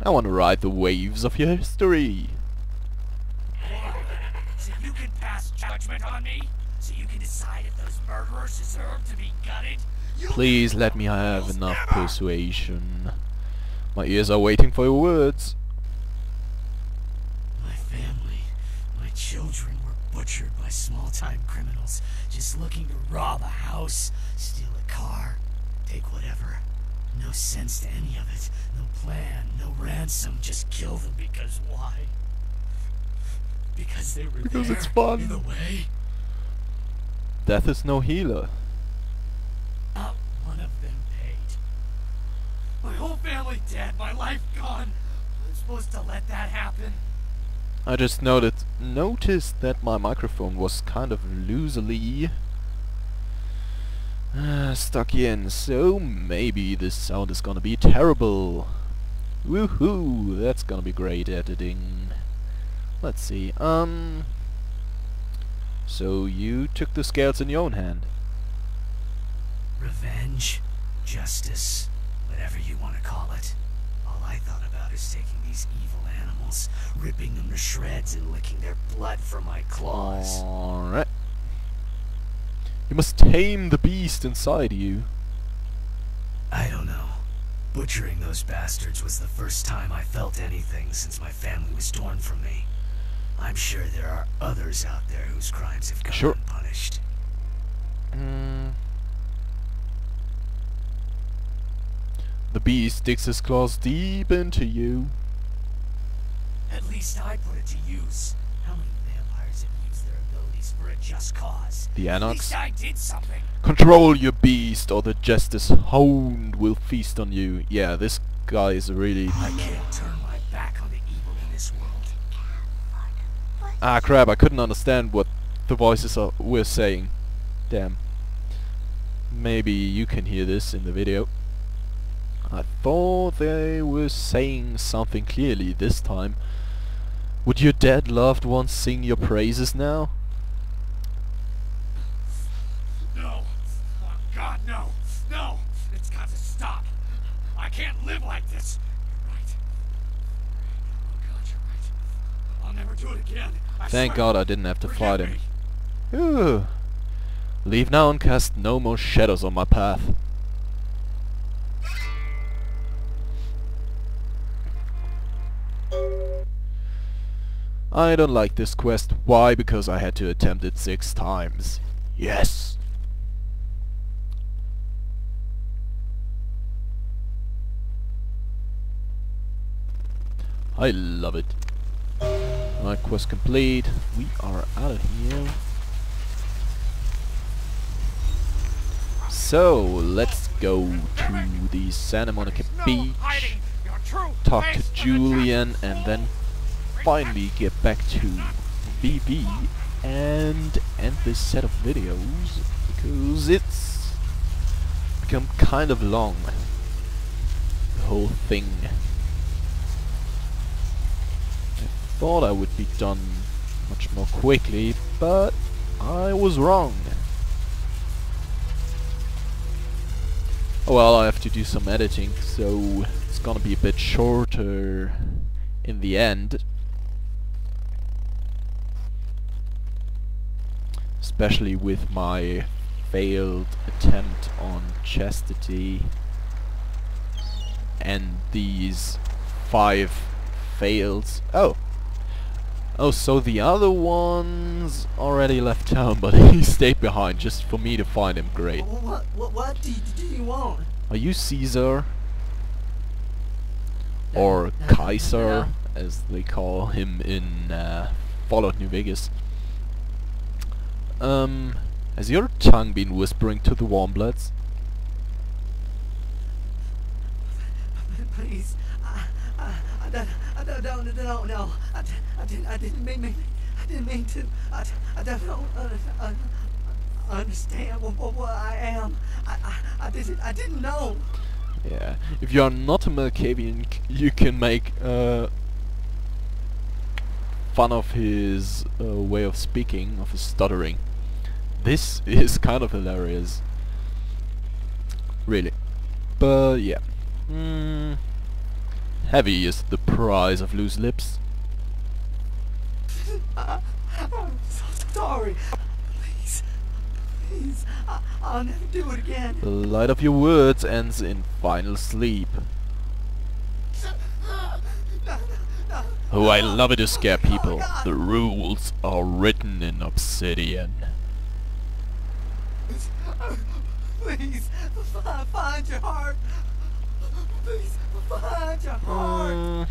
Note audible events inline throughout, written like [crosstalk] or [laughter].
I want to ride the waves of your history. So you can pass judgment on me? So you can decide if those murderers deserve to be gutted? You Please let me have enough persuasion. My ears are waiting for your words. My family, my children were butchered by small-time criminals just looking to rob a house, steal a car. No sense to any of it. No plan, no ransom. Just kill them because why? Because they were Because there it's fun. in the way. Death is no healer. Not one of them paid. My whole family dead, my life gone. I'm supposed to let that happen. I just noted noticed that my microphone was kind of loosely stuck in, so maybe this sound is gonna be terrible. Woohoo! That's gonna be great editing. Let's see. Um. So you took the scales in your own hand. Revenge, justice, whatever you want to call it. All I thought about is taking these evil animals, ripping them to shreds and licking their blood from my claws. Alright. You must tame the beast inside you. I don't know. Butchering those bastards was the first time I felt anything since my family was torn from me. I'm sure there are others out there whose crimes have gone Sure. unpunished. Mm. The beast digs his claws deep into you. At least I put it to use. How many just cause? The Anox. I did something. Control your beast or the Justice Hound will feast on you. Yeah, this guy is really... I can't turn my back on the evil in this world. Ah crap, I couldn't understand what the voices are, were saying. Damn. Maybe you can hear this in the video. I thought they were saying something clearly this time. Would your dead loved ones sing your praises now? Thank. God I didn't have to fight him. Ooh. Leave now and cast no more shadows on my path. I don't like this quest. Why? Because I had to attempt it six times. Yes! I love it. Quest complete. We are out of here. So, let's go to the Santa Monica Beach, talk to Julian, and then finally get back to BB and end this set of videos because it's become kind of long. The whole thing. I thought I would be done much more quickly, but I was wrong. Well, I have to do some editing, so it's gonna be a bit shorter in the end. Especially with my failed attempt on chastity and these five fails. Oh! Oh, so the other ones already left town, but [laughs] he stayed behind just for me to find him. Great. What, what, what do you, do you want? Are you Caesar? No, Or no, Kaiser, no. as they call him in uh, Fallout New Vegas. Um, has your tongue been whispering to the Warmbloods? [laughs] Please, I, I, I don't, I don't, don't, don't know. I, I didn't, I didn't mean, mean, I didn't mean to. I, I don't uh, understand what, what, what I am. I, I, I didn't, I didn't know. Yeah. If you are not a Malkavian, you can make uh, fun of his uh, way of speaking, of his stuttering. This [laughs] is kind of hilarious. Really. But yeah. Mm, Heavy is the price of loose lips. [laughs] I'm so sorry. Please, please, I, I'll never do it again. The light of your words ends in final sleep. Oh, I love it to scare oh, people. The rules are written in obsidian. Please, fi- find your heart. Please, find your heart.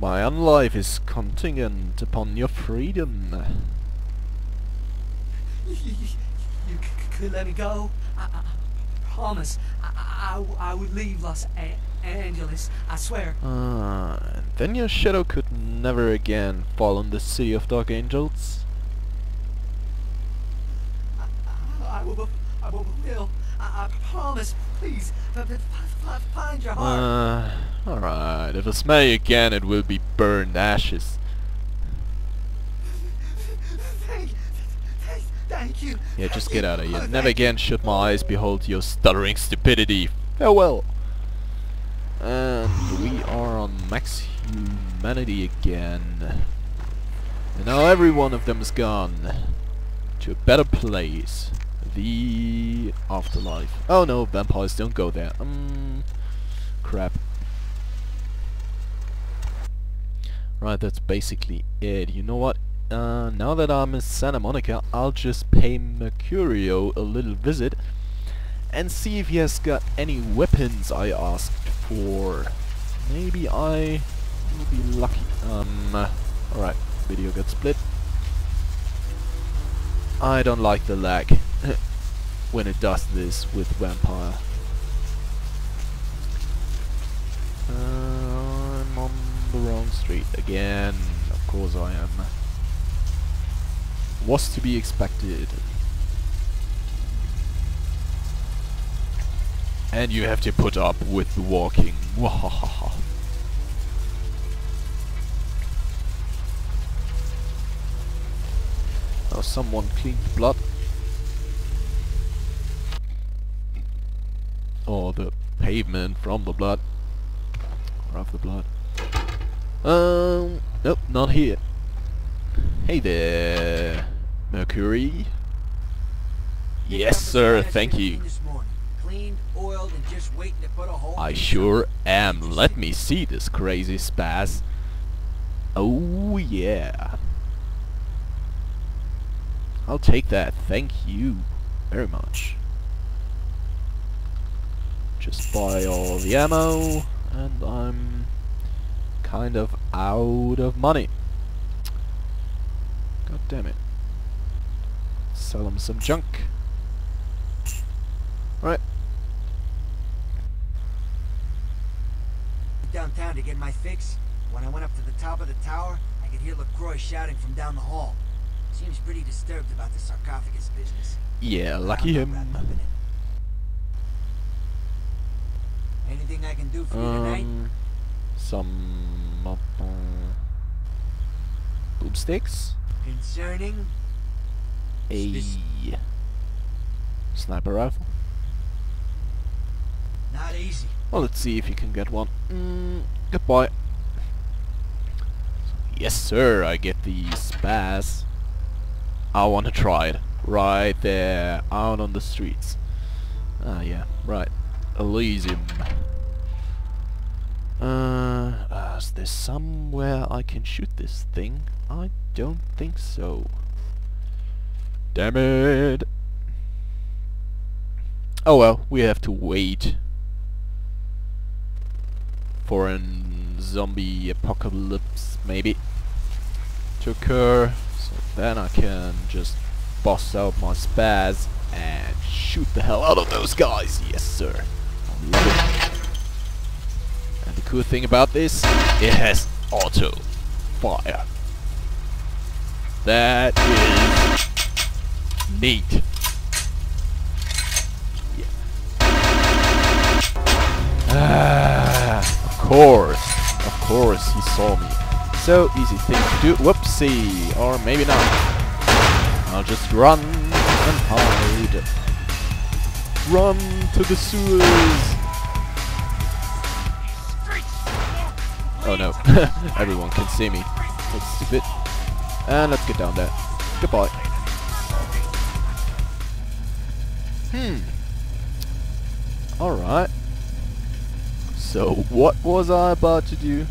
My own life is contingent upon your freedom. You, you, you c- c- could let me go. I, I promise. I, I, I would leave Los A- Angeles. I swear. Ah, and then your shadow could never again fall on the City of Dark Angels. I, I promise. Please, find your heart. Uh, alright, if it's May again it will be burned ashes. thank, thank, thank you. Yeah, just get out of here. Oh, Never again should my eyes behold your stuttering stupidity. Farewell. And we are on max humanity again. And now every one of them is gone. To a better place. The afterlife. Oh no, vampires don't go there. Um, crap. Right, that's basically it. You know what? Uh, now that I'm in Santa Monica, I'll just pay Mercurio a little visit and see if he has got any weapons I asked for. Maybe I will be lucky. Um, alright, video got split. I don't like the lag when it does this with Vampire. Uh, I'm on the wrong street again. Of course I am. Was to be expected. And you have to put up with the walking. Wahahaha. Oh, someone cleaned blood. Or the pavement from the blood. Or of the blood. Um, nope, not here. Hey there, Mercury. Yes, sir, thank you. I sure am. Let me see this crazy spaz. Oh yeah. I'll take that. Thank you very much. Just buy all the ammo and I'm kind of out of money. God damn it. Sell him some junk. Right. downtown to get my fix. When I went up to the top of the tower, I could hear LaCroix shouting from down the hall. Seems pretty disturbed about the sarcophagus business. Yeah, lucky him. wrapped up in it. Anything I can do for you tonight? Um, some uh, boomsticks, Concerning? a sniper rifle. Not easy. Well, let's see if you can get one. Mm, goodbye. Yes, sir. I get the spaz. I want to try it right there, out on the streets. Ah, yeah, right. Elysium. Uh, uh, is there somewhere I can shoot this thing? I don't think so. Damn it! Oh well, we have to wait for an zombie apocalypse, maybe, to occur. So then I can just bust out my spaz and shoot the hell out of those guys. Yes, sir. I love it. And the cool thing about this, it has auto fire. That is neat. Yeah. Ah, of course, of course he saw me. So easy thing to do. Whoopsie, or maybe not. I'll just run and hide. Run to the sewers. Oh no, [laughs] everyone can see me. That's stupid. And let's get down there. Goodbye. Hmm. Alright. So, what was I about to do?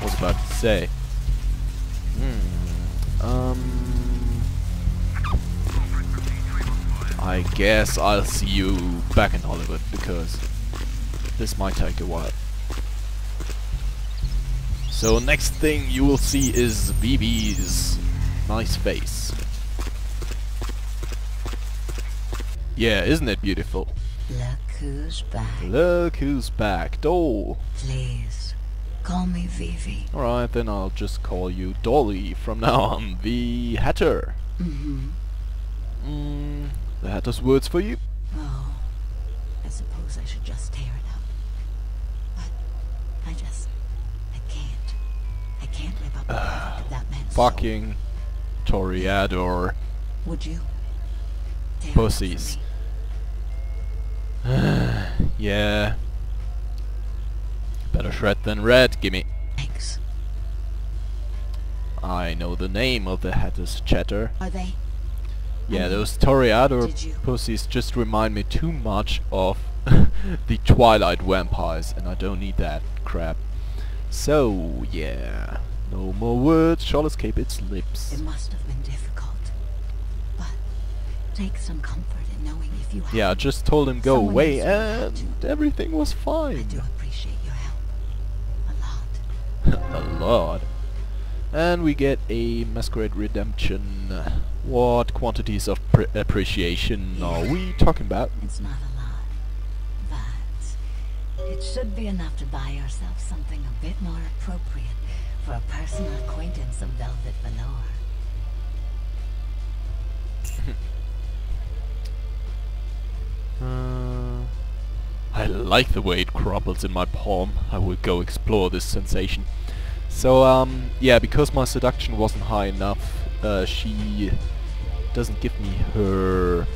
What was about to say? Hmm. Um... I guess I'll see you back in Hollywood, because this might take a while. So next thing you will see is VV's nice face. Yeah, isn't it beautiful? Look who's back. Look who's back, Doll. Please, call me VV. Alright, then I'll just call you Dolly from now on. The Hatter. Mm-hmm. Mm, the Hatter's words for you? Oh, I suppose I should just tear it up. But I just, [sighs] Fucking Toreador. Would you? Tear it up for Pussies. yeah. Better shred than red, gimme. Thanks. I know the name of the Hatter's chatter. Are they? Yeah, mean, those Toreador pussies just remind me too much of [laughs] the Twilight vampires, and I don't need that crap. So, yeah. No more words shall escape its lips. It must have been difficult. But take some comfort in knowing if you Yeah, I just told him go away, needs to help and everything was fine. I do appreciate your help. A lot. [laughs] a lot. And we get a Masquerade Redemption. What quantities of pre appreciation are we talking about? It should be enough to buy yourself something a bit more appropriate for a personal acquaintance of Velvet Velour. [laughs] Uh, I like the way it crumbles in my palm. I will go explore this sensation. So, um, yeah, because my seduction wasn't high enough, uh, she doesn't give me her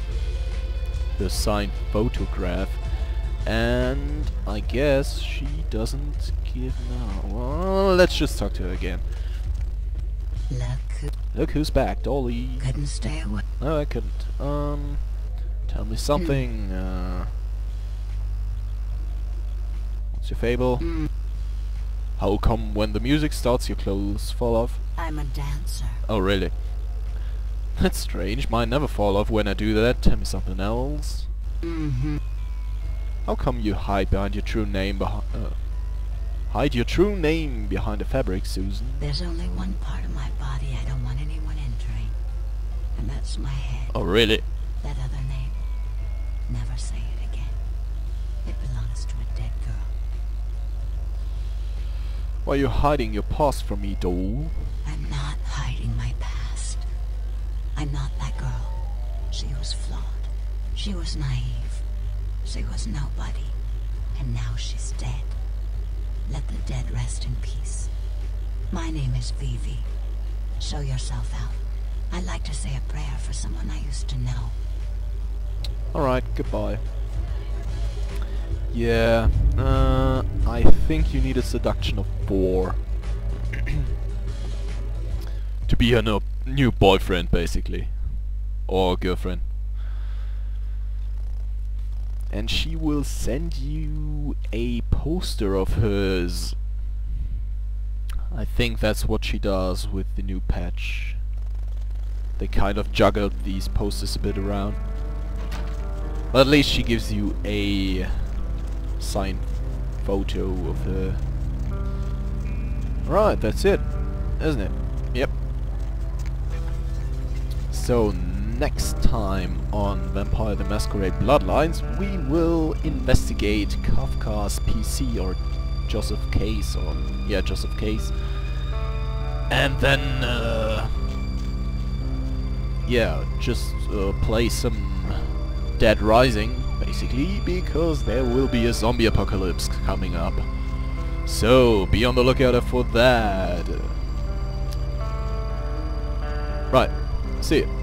her signed photograph, and I guess she doesn't give now. Well, let's just talk to her again. Look Look who's back, Dolly. couldn't stay away. No, I couldn't. Um, tell me something. Uh, what's your fable? Mm, How come when the music starts your clothes fall off? I'm a dancer. Oh, really? That's strange. Mine never fall off when I do that. Tell me something else. Mm-hmm. How come you hide behind your true name behind... Uh, hide your true name behind the fabric, Susan? There's only one part of my body I don't want anyone entering. And that's my head. Oh, really? That other name. Never say it again. It belongs to a dead girl. Why are you hiding your past from me, doll? I'm not hiding my past. I'm not that girl. She was flawed. She was naive. She was nobody. And now she's dead. Let the dead rest in peace. My name is VV. Show yourself out. I'd like to say a prayer for someone I used to know. Alright, goodbye. Yeah, uh, I think you need a seduction of four. [clears throat] to be her no new boyfriend, basically. Or girlfriend. And she will send you a poster of hers. I think that's what she does with the new patch. They kind of juggled these posters a bit around. But at least she gives you a signed photo of her. Right, that's it, isn't it? Yep. So next time on Vampire the Masquerade Bloodlines, we will investigate Kafka's PC or Joseph Case or yeah, Joseph Case, and then uh, yeah, just uh, play some Dead Rising, basically, because there will be a zombie apocalypse coming up. So, be on the lookout for that. Right, see ya.